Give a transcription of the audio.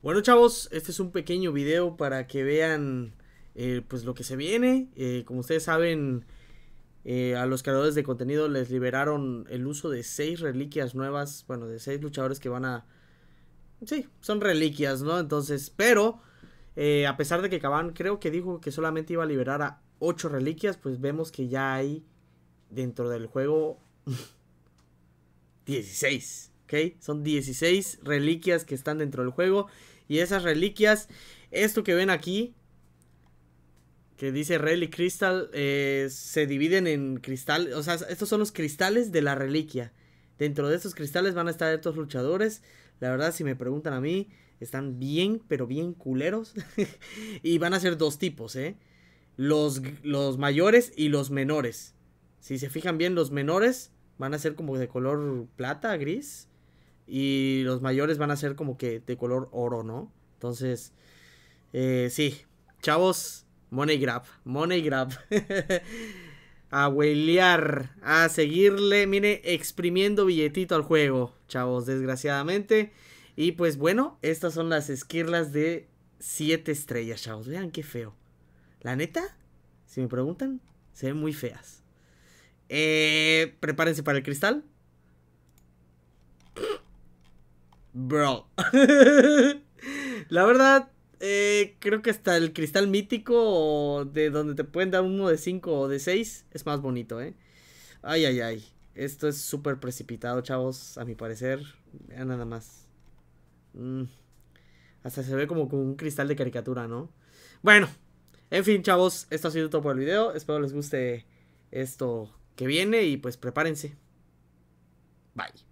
Bueno chavos, este es un pequeño video para que vean eh, pues lo que se viene. Eh, como ustedes saben, eh, a los creadores de contenido les liberaron el uso de seis reliquias nuevas. Bueno, de seis luchadores que van a... Sí, son reliquias, ¿no? Entonces, pero a pesar de que Caban creo que dijo que solamente iba a liberar a ocho reliquias, pues vemos que ya hay dentro del juego 16. Son 16 reliquias que están dentro del juego. Y esas reliquias, esto que ven aquí, que dice Relic Crystal, eh, se dividen en cristal. O sea, estos son los cristales de la reliquia. Dentro de estos cristales van a estar estos luchadores. La verdad, si me preguntan a mí, están bien, pero bien culeros. y van a ser dos tipos, ¿eh? Los, los mayores y los menores. Si se fijan bien, los menores van a ser como de color plata, gris. Y los mayores van a ser como que de color oro, ¿no? Entonces, eh, sí, chavos, money grab, money grab. a huelear, a seguirle, mire, exprimiendo billetito al juego, chavos, desgraciadamente. Y pues bueno, estas son las esquirlas de 7 estrellas, chavos. Vean qué feo. La neta, si me preguntan, se ven muy feas. Eh, prepárense para el cristal. Bro. La verdad, eh, creo que hasta el cristal mítico de donde te pueden dar uno de 5 o de 6 es más bonito, ¿eh? Ay, ay, ay. Esto es súper precipitado, chavos, a mi parecer. Vean nada más. Mm. Hasta se ve como, como un cristal de caricatura, ¿no? Bueno, en fin, chavos, esto ha sido todo por el video. Espero les guste esto que viene y pues prepárense. Bye.